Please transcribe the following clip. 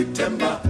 September.